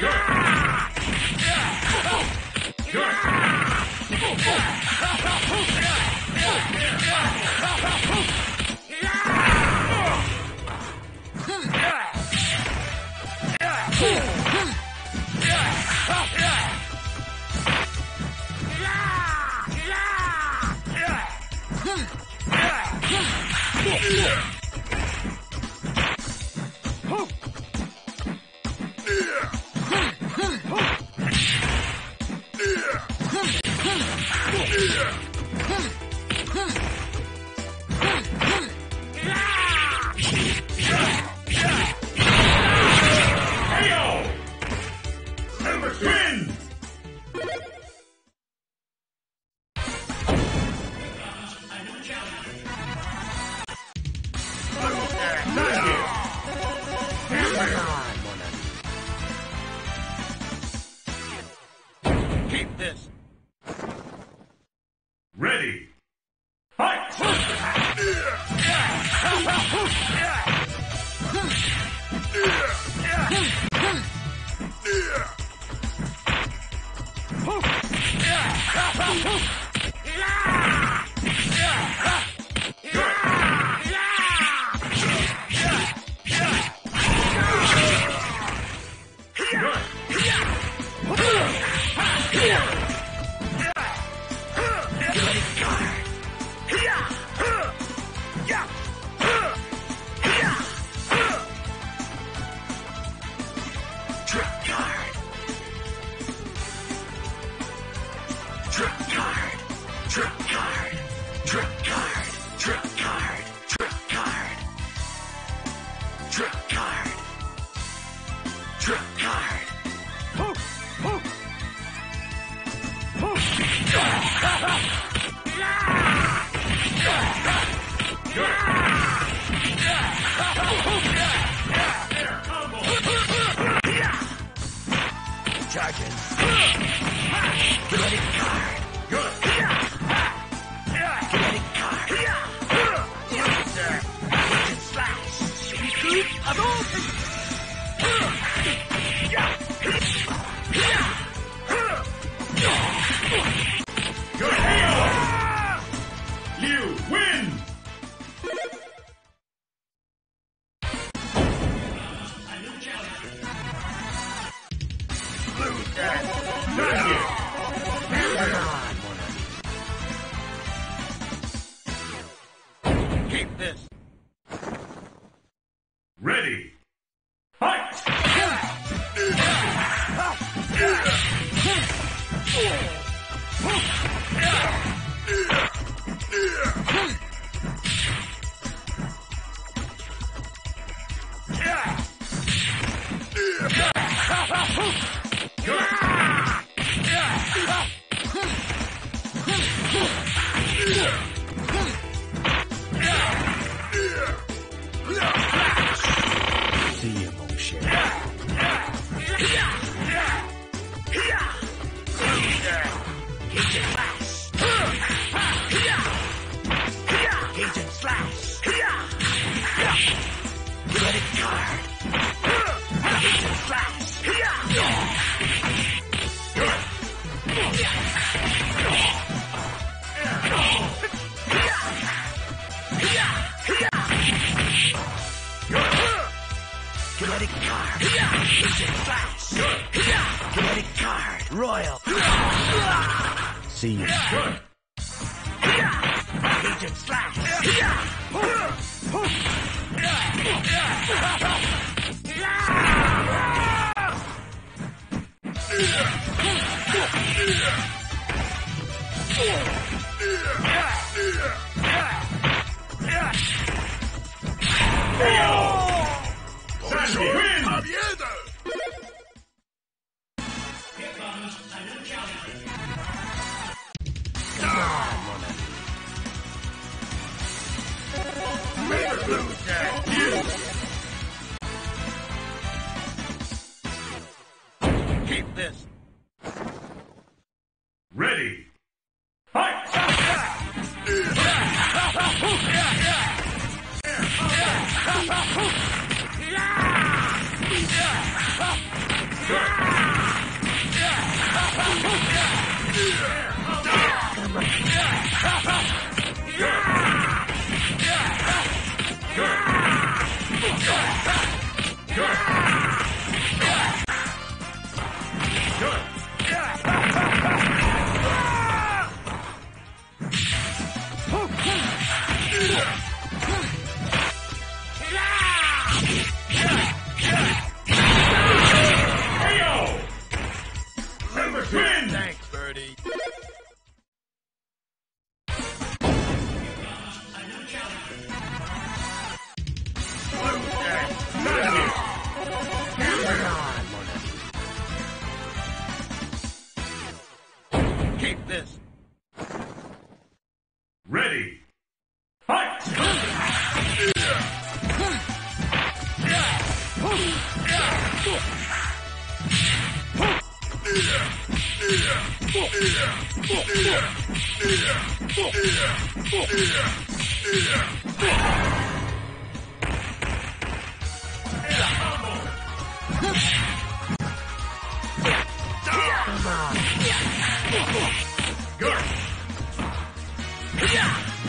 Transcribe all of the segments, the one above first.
Yeah! Trap guard. Drip card. Drip card. よっしゃ! Kinetic Card. Cajun Slash. Kinetic Card. Royal. See you. Cajun Slash.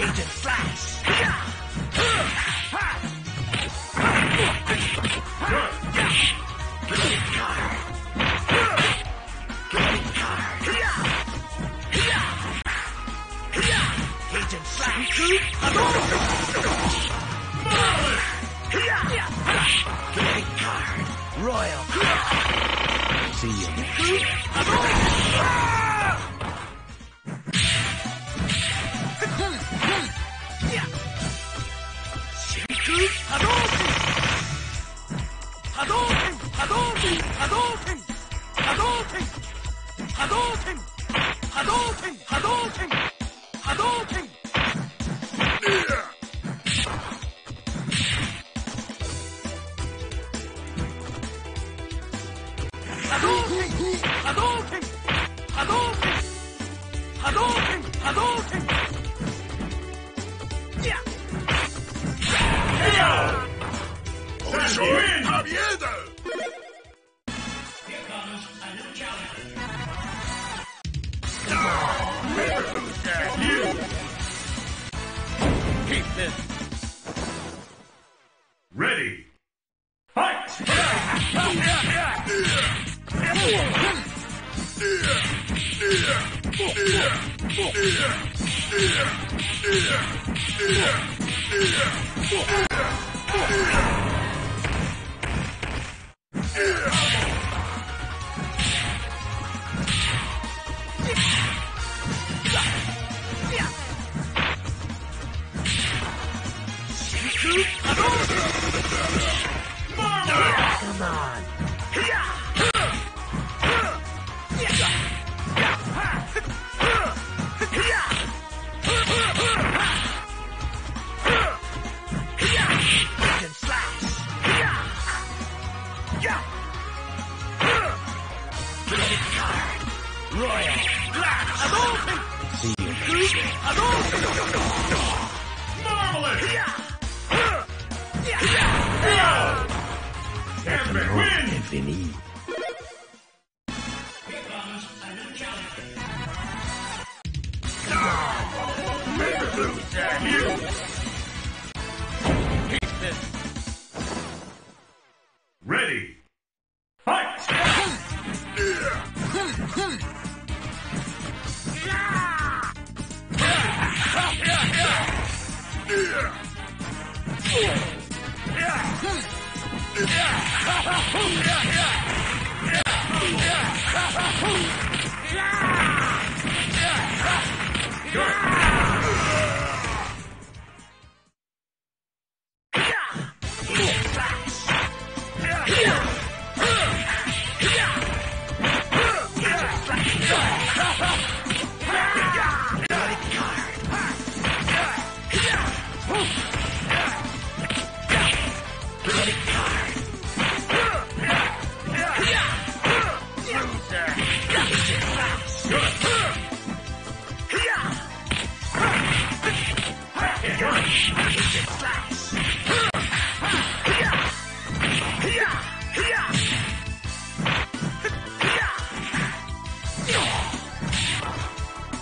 Cajun Slash! Hadouken! Hadouken! Hadouken! Hadouken! Hadouken! Hadouken! Hadouken! Hadouken! Come on. Bienvenue. Bienvenue. Ready. Fight. Boom! Yeah, yeah.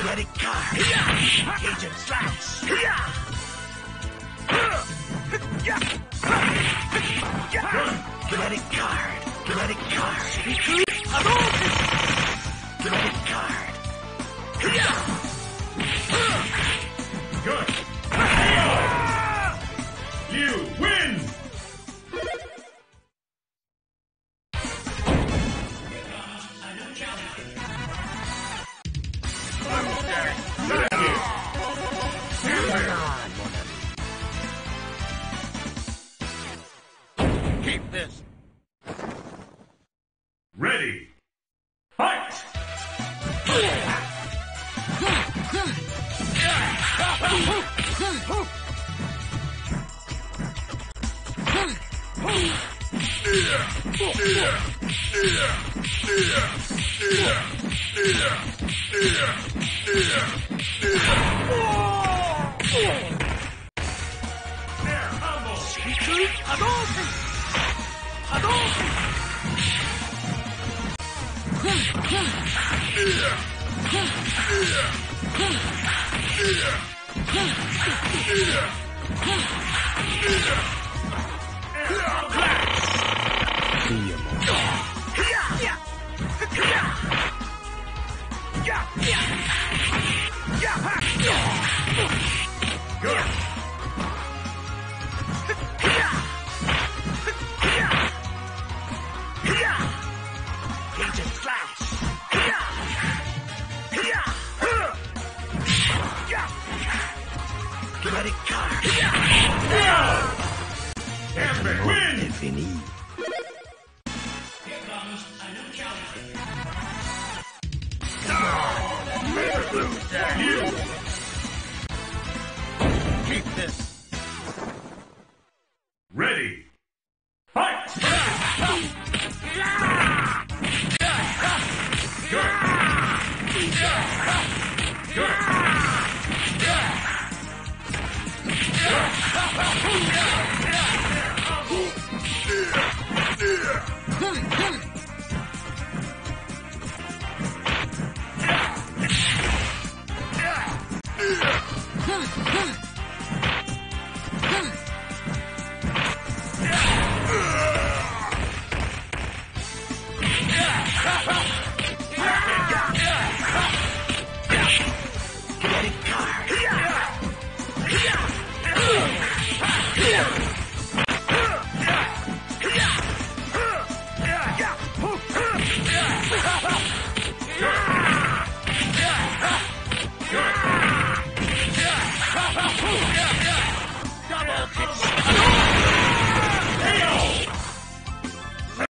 Kinetic card. Cajun slash. Kinetic card. Kinetic card. Kinetic card. Air combo! infini Huh?